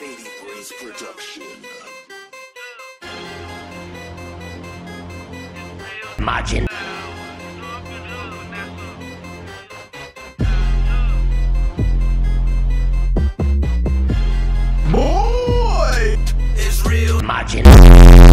Baby Breeze Production. Boy! It's real. Margin.